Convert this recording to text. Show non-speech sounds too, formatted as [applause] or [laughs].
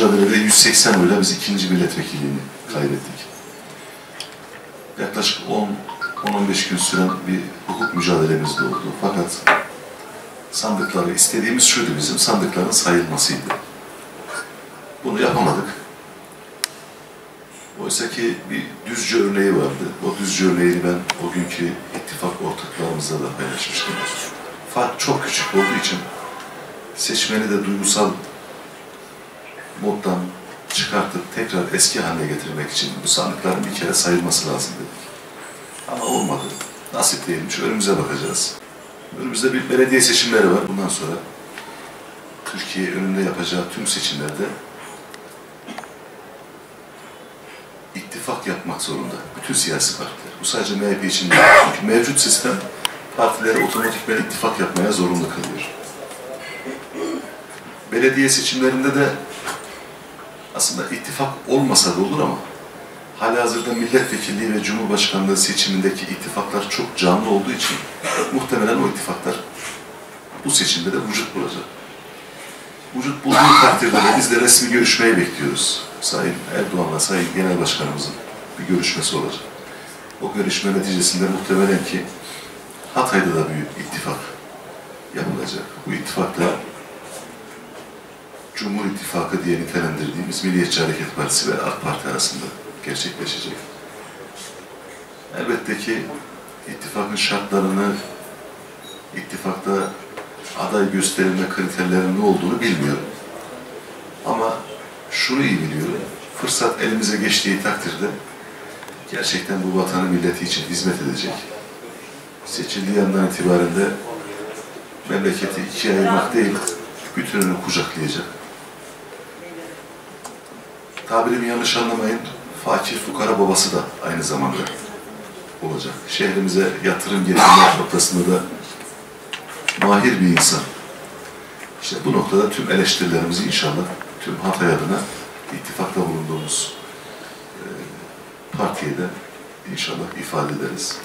mücadelede 180 oyla biz ikinci milletvekilliğini kaybettik. Yaklaşık 10-15 gün süren bir hukuk mücadelemiz de oldu. Fakat sandıkları istediğimiz şuydu bizim, sandıkların sayılmasıydı. Bunu yapamadık. Oysa ki bir düzce örneği vardı. O düzce örneğini ben o günkü ittifak ortaklarımızla da paylaşmıştım. Fark çok küçük olduğu için seçmeni de duygusal moddan çıkartıp tekrar eski haline getirmek için bu sandıkların bir kere sayılması lazım dedik. Ama olmadı. Nasip değilmiş. Önümüze bakacağız. Önümüzde bir belediye seçimleri var. Bundan sonra Türkiye önünde yapacağı tüm seçimlerde ittifak yapmak zorunda. Bütün siyasi partiler. Bu sadece MHP için değil. Çünkü mevcut sistem partileri otomatikman ittifak yapmaya zorunlu kılıyor. Belediye seçimlerinde de aslında ittifak olmasa da olur ama halihazırda milletvekilliği ve cumhurbaşkanlığı seçimindeki ittifaklar çok canlı olduğu için muhtemelen o ittifaklar bu seçimde de vücut bulacak. Vücut bulduğu takdirde de biz de resmi görüşmeyi bekliyoruz. Sayın Erdoğan'la Sayın Genel Başkanımızın bir görüşmesi olacak. O görüşme neticesinde muhtemelen ki Hatay'da da bir ittifak yapılacak. Bu ittifakla Cumhur İttifakı diye nitelendirdiğimiz Milliyetçi Hareket Partisi ve AK Parti arasında gerçekleşecek. Elbette ki ittifakın şartlarını, ittifakta aday gösterilme kriterlerinin ne olduğunu bilmiyorum. Ama şunu iyi biliyorum, fırsat elimize geçtiği takdirde gerçekten bu vatanı milleti için hizmet edecek. Seçildiği andan itibaren de memleketi ikiye ayırmak değil, bütününü kucaklayacak. Tabirimi yanlış anlamayın, fakir fukara babası da aynı zamanda olacak. Şehrimize yatırım getirme [laughs] noktasında da mahir bir insan. İşte bu noktada tüm eleştirilerimizi inşallah tüm Hatay adına ittifakta bulunduğumuz e, partiye de inşallah ifade ederiz.